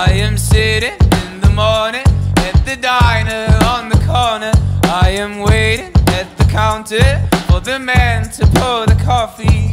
I am sitting in the morning at the diner on the corner. I am waiting at the counter for the man to pour the coffee.